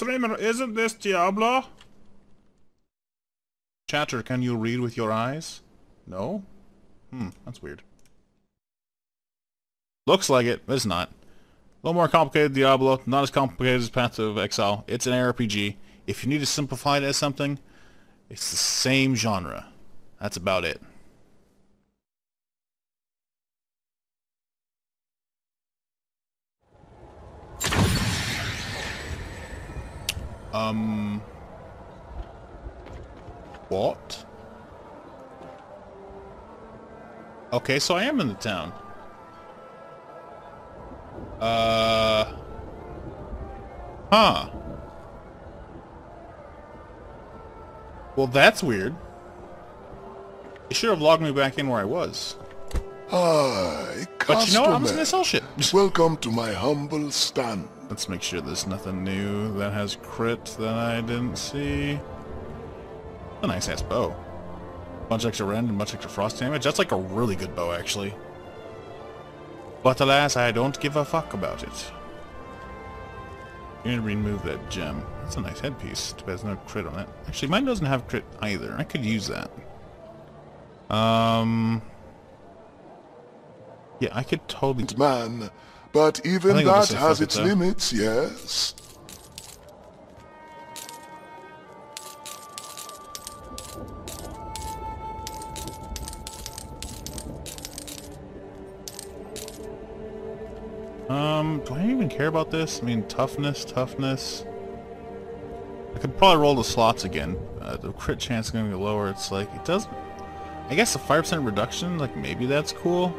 streamer, isn't this Diablo? Chatter, can you read with your eyes? No? Hmm, that's weird. Looks like it, but it's not. A little more complicated Diablo, not as complicated as Path of Exile. It's an RPG. If you need to simplify it as something, it's the same genre. That's about it. Um... What? Okay, so I am in the town. Uh... Huh. Well, that's weird. It should have logged me back in where I was. Hi, But you know what? I'm just gonna sell shit. Welcome to my humble stand. Let's make sure there's nothing new that has crit that I didn't see. A nice ass bow. Bunch extra rend and much extra frost damage. That's like a really good bow, actually. But alas, I don't give a fuck about it. You're gonna remove that gem. That's a nice headpiece. Too bad there's no crit on it. Actually, mine doesn't have crit either. I could use that. Um... Yeah, I could totally... but even that has fuck it, its limits, yes? Um, do I even care about this? I mean, toughness, toughness. I could probably roll the slots again. Uh, the crit chance is going to be lower. It's like, it doesn't... I guess a 5% reduction, like, maybe that's cool.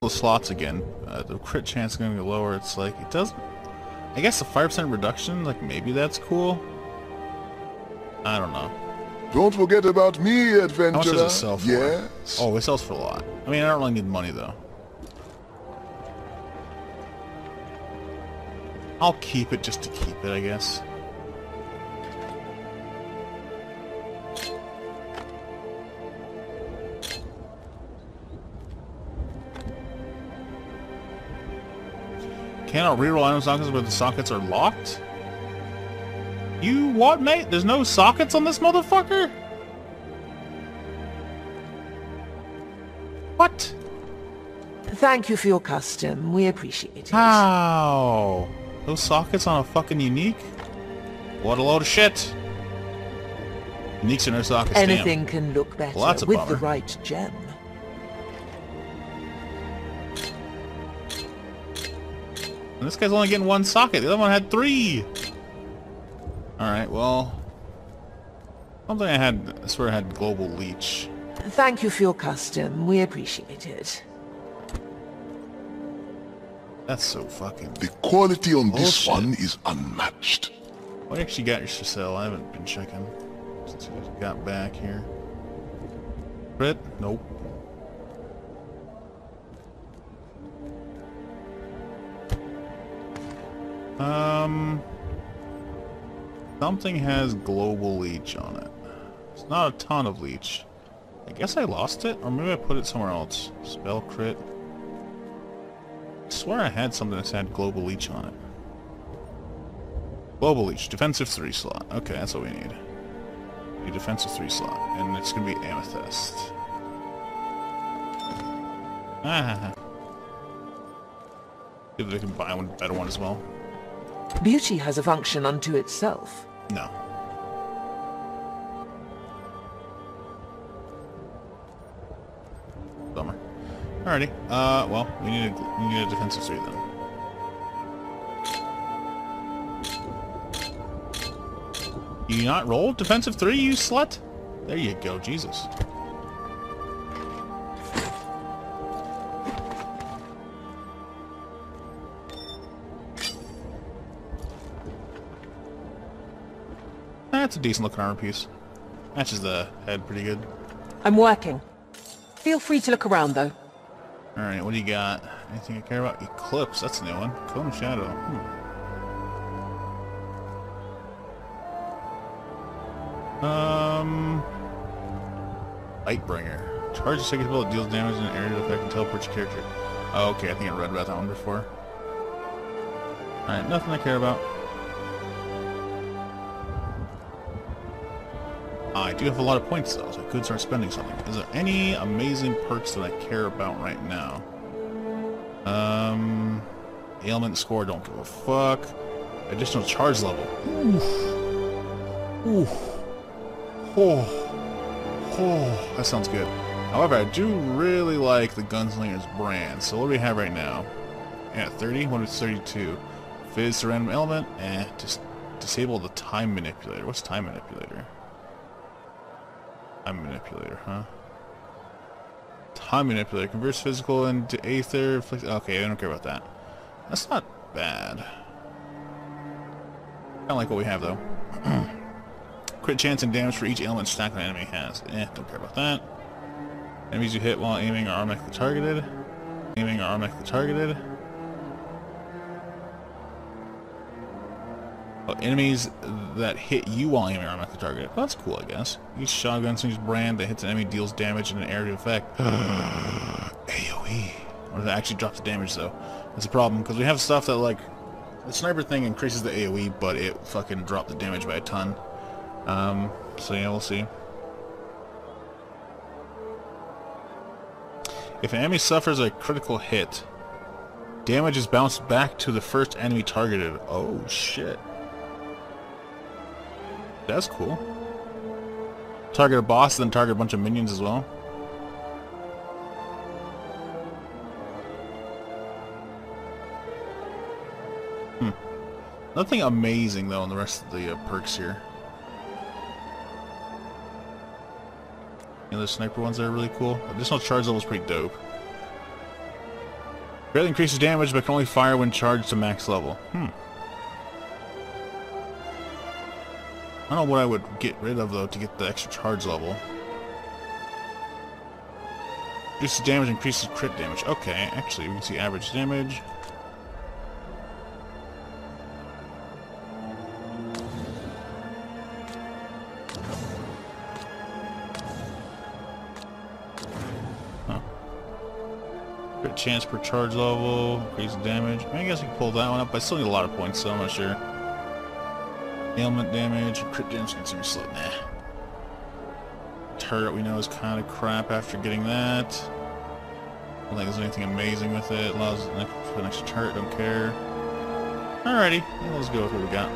The slots again. Uh, the crit chance is going to be lower. It's like, it doesn't... I guess a 5% reduction, like, maybe that's cool. I don't know. Don't forget about me, adventurer. How much does it sell for? Yes? Oh, it sells for a lot. I mean, I don't really need money, though. I'll keep it just to keep it, I guess. Cannot reroll item sockets where the sockets are locked? You what, mate? There's no sockets on this motherfucker? What? Thank you for your custom. We appreciate it. How? Those sockets on a fucking unique? What a load of shit. Uniques are no sockets, damn. Anything can look better Well, that's a with the right gem. And this guy's only getting one socket. The other one had three. Alright, well... Something I had... I swear I had Global Leech. Thank you for your custom. We appreciate it. That's so fucking... The quality on this one is unmatched. What actually got your sell? I haven't been checking since you got back here. Crit? Nope. Um... Something has global leech on it. It's not a ton of leech. I guess I lost it, or maybe I put it somewhere else. Spell crit. I swear I had something that had global leech on it. Global Leech, defensive 3 slot. Okay, that's what we need. A defensive 3 slot. And it's gonna be Amethyst. Ah. See if they can buy one better one as well. Beauty has a function unto itself. No. Bummer. Alrighty. Uh, well, we need a, we need a defensive 3 then. You not roll defensive 3, you slut? There you go, Jesus. A decent looking armor piece. Matches the head pretty good. I'm working. Feel free to look around, though. Alright, what do you got? Anything I care about? Eclipse, that's a new one. Cone Shadow. Hmm. Um... Lightbringer. Charge a second bullet deals damage in an area to affect and teleport your character. Oh, okay, I think I read about that one before. Alright, nothing I care about. I do have a lot of points though, so I could start spending something. Is there any amazing perks that I care about right now? Um, ailment score, don't give a fuck. Additional charge level. Oof. Oof. Oh. Oh, that sounds good. However, I do really like the Gunslinger's brand. So what do we have right now? Yeah, 30? What is 32? Fizz to random element? Eh, just disable the time manipulator. What's time manipulator? Time manipulator, huh? Time manipulator. Converts physical into aether. Okay, I don't care about that. That's not bad. Kinda like what we have though. Crit chance and damage for each element stack an enemy has. Eh, don't care about that. Enemies you hit while aiming are automatically targeted. Aiming are automatically targeted. Oh, enemies that hit you while aiming are automatically targeted. Well, that's cool, I guess. Each shotgun swings brand that hits an enemy deals damage in an area of effect. AoE. Or that actually drops the damage, though. That's a problem, because we have stuff that, like, the sniper thing increases the AoE, but it fucking dropped the damage by a ton. Um, so yeah, we'll see. If an enemy suffers a critical hit, damage is bounced back to the first enemy targeted. Oh, shit. That's cool. Target a boss, and then target a bunch of minions as well. Hmm. Nothing amazing though in the rest of the uh, perks here. You the sniper ones are really cool. Additional charge level is pretty dope. Greatly increases damage, but can only fire when charged to max level. Hmm. I don't know what I would get rid of though to get the extra charge level. Reduces damage, increases crit damage. Okay, actually we can see average damage. Huh. Crit chance per charge level, increase damage. I, I guess we can pull that one up, but I still need a lot of points, so I'm not sure. Ailment damage, crit damage consumer slow. Nah. Turret we know is kind of crap after getting that. I don't think there's anything amazing with it. Allows an extra, an extra turret, don't care. Alrighty, let's go with what we got.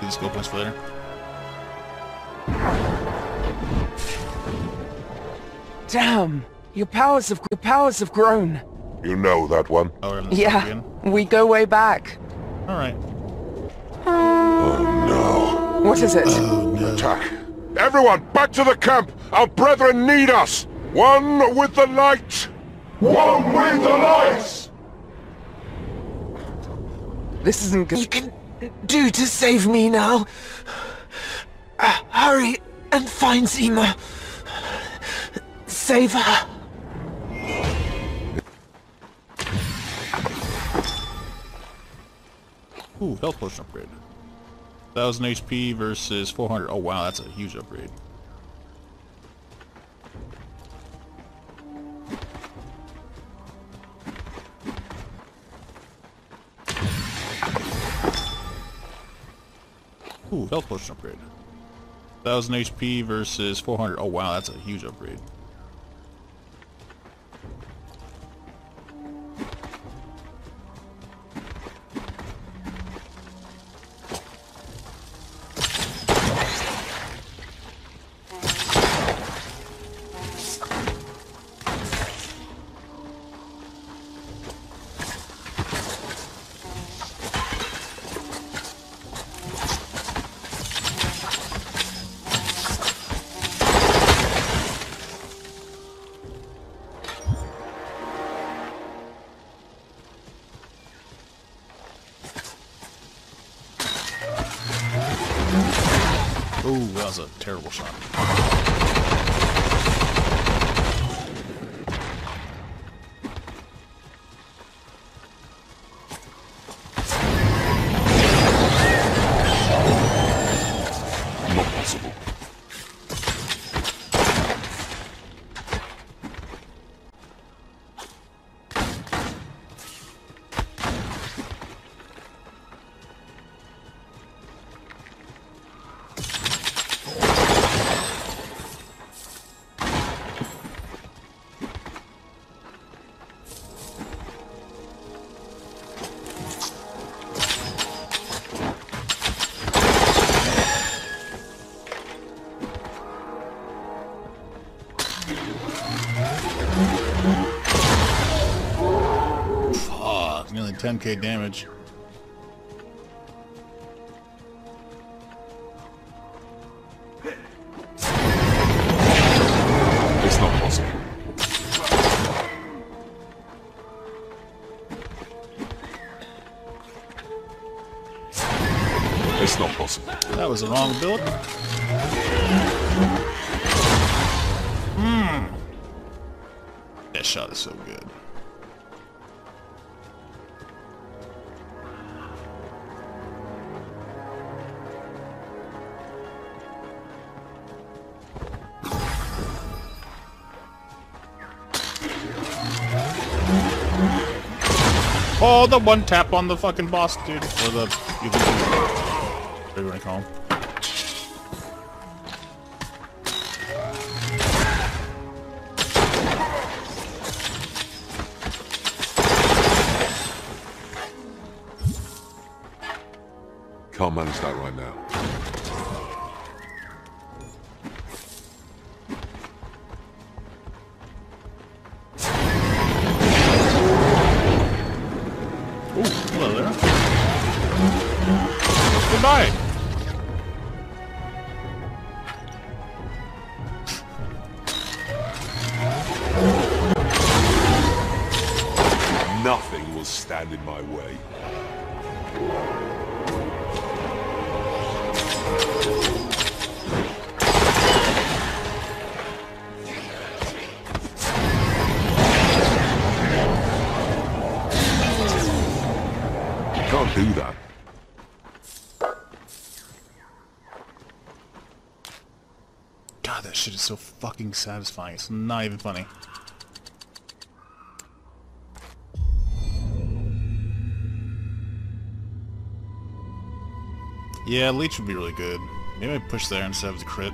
Do the skill points for later. Damn! Your powers have your powers have grown. You know that one. Oh, we're in the Yeah, we go way back. Alright. Oh What is it? no. Attack. Everyone, back to the camp! Our brethren need us! One with the light! One with the light! This isn't good. You can do to save me now. Uh, hurry and find Zima. Save her. Ooh, health potion upgrade. 1000 HP versus 400. Oh wow, that's a huge upgrade. Ooh, health potion upgrade. 1000 HP versus 400. Oh wow, that's a huge upgrade. Ooh, that was a terrible shot. Not possible. 10k damage. It's not possible. It's not possible. That was the wrong build. Hmm. That shot is so good. Oh, the one tap on the fucking boss, dude. Or the... Whatever you want to call him. Can't manage that right now. Will stand in my way. Can't do that. God, that shit is so fucking satisfying. It's not even funny. Yeah, Leech would be really good. Maybe I push there instead of the crit.